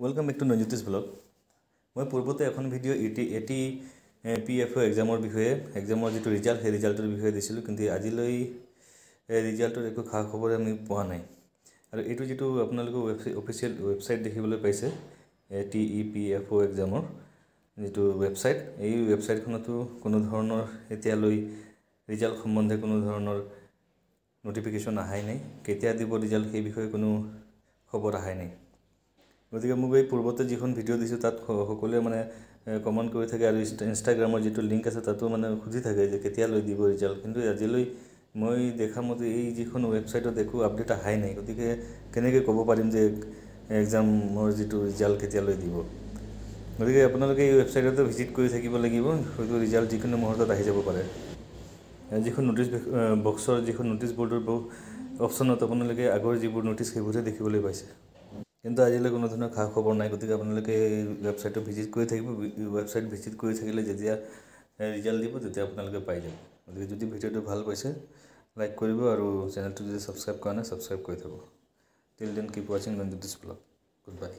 Welcome back to নজ্যোতিষ blog মই পূৰ্বতে এখন video' A T A T P F O' এক্সামৰ বিষয়ে এক্সামৰ যিটো ৰিজাল্ট সেই ৰিজাল্টৰ বিষয়ে দিছিলোঁ কিন্তু আজিলৈ ৰিজাল্টৰ একো খা খবৰ আমি পোৱা নাই। আৰু এইটো যিটো আপোনালোকৰ ৱেবছাইট অফিচিয়েল ৱেবছাইট দেখিবলৈ পাইছে A T E P F O' এক্সামৰ যিটো ৱেবছাইট এই ৱেবছাইটখনতো কোনো ধৰণৰ এতিয়ালৈ ৰিজাল্ট সম্বন্ধে কোনো ধৰণৰ নটিফিকেশ্যন অহাই নাই। কেতিয়া দিব ৰিজাল্ট সেই বিষয়ে কোনো খবৰ অহাই নাই। গতিকে মোক এই পূৰ্বতে যিখন ভিডিঅ' দিছোঁ তাত সকলোৱে মানে কমেণ্ট কৰি থাকে আৰু ইনষ্টাগ্ৰামৰ যিটো লিংক আছে তাতো মানে সুধি থাকে যে কেতিয়ালৈ দিব ৰিজাল্ট কিন্তু আজিলৈ মই দেখা মতে এই যিখন ৱেবছাইটত একো আপডেট অহাই নাই। গতিকে কেনেকৈ ক'ব পাৰিম যে এক্সামৰ যিটো ৰিজাল্ট কেতিয়ালৈ দিব? গতিকে আপোনালোকে এই ৱেবছাইটতে ভিজিট কৰি থাকিব লাগিব। হয়তো ৰিজাল্ট যিকোনো মুহূৰ্তত আহি যাব পাৰে। যিখন নটিচ বক্সৰ যিখন নটিচ বৰ্ডৰ অপশ্যনত আপোনালোকে আগৰ যিবোৰ নটিচ সেইবোৰহে দেখিবলৈ পাইছে। কিন্তু আজিলৈ কোনো ধৰণৰ খা খবৰ নাই। গতিকে আপোনালোকে এই ৱেবছাইটটো ভিজিট কৰি থাকিব। ৱেবছাইট ভিজিট কৰি থাকিলে যেতিয়া ৰিজাল্ট দিব তেতিয়া আপোনালোকে পাই যাব। গতিকে যদি ভিডিঅ'টো ভাল পাইছে লাইক কৰিব আৰু চেনেলটো যদি ছাবস্ক্ৰাইব কৰা নাই ছাবস্ক্ৰাইব কৰি থ'ব টিল দেন কিপ ৱাচিং জ্যোতিষ ব্লগ গুড বাই